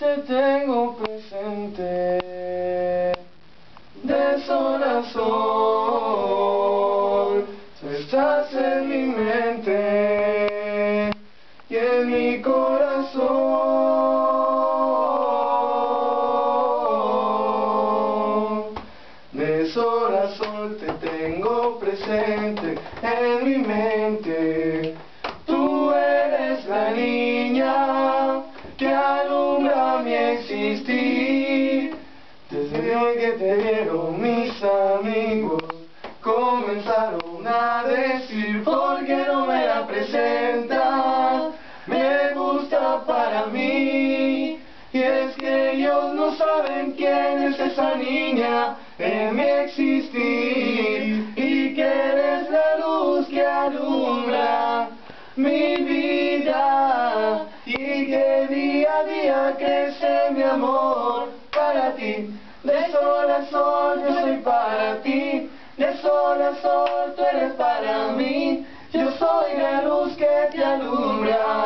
te tengo presente de sol estás en mi mente y en mi corazón. De te tengo presente en mi mente. Tú eres la niña que Desde hoy que te vieron mis amigos, comenzaron a decir, ¿por qué no me la presentas? Me gusta para mí. Y es que ellos no saben quién es esa niña en mi existir. Y que eres la luz que alumbra mi vida. Y que día crece mi amor para ti. De sol a sol yo soy para ti. De sol a sol tú eres para mí. Yo soy la luz que te alumbra.